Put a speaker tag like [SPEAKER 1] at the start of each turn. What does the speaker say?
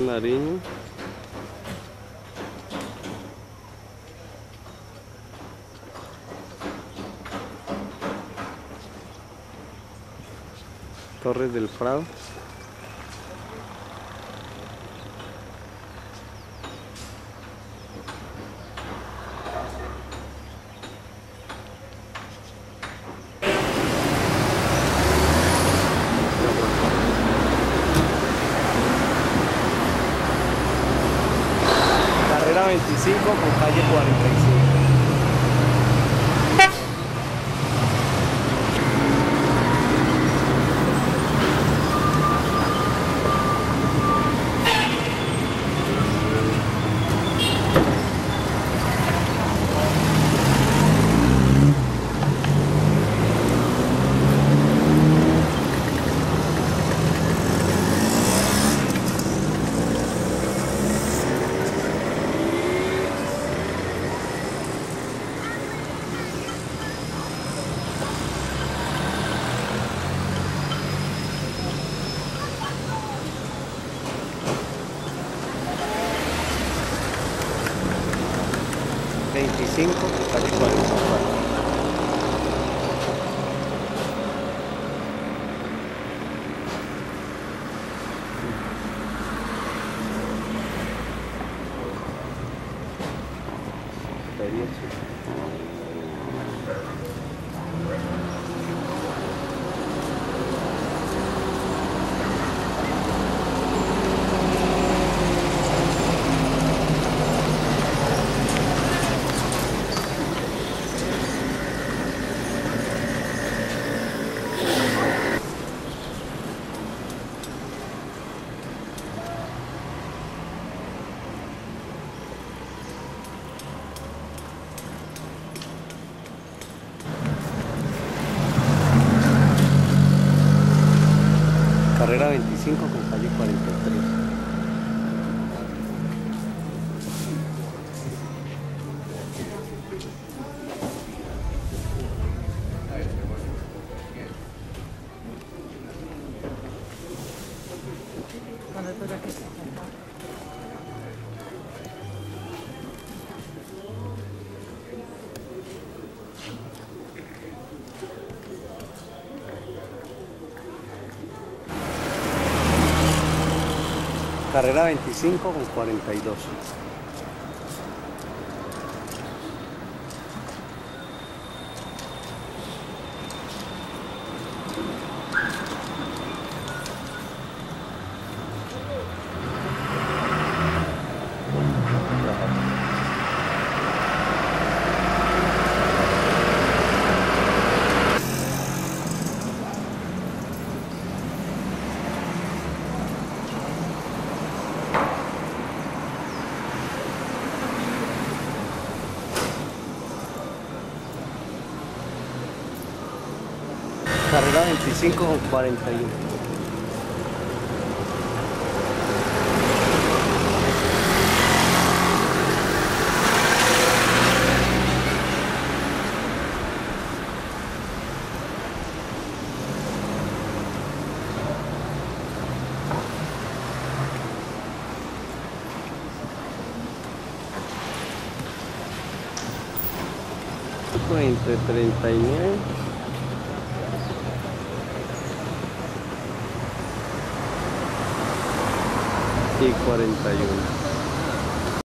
[SPEAKER 1] Nariño. Torres del Prado. Carrera 25 con calle 45. Veinticinco, calle 44. Feria, sí. Carrera 25 con calle 43. Carrera 25 con 42. Carrera 25 con 41. Entre 39 y 41.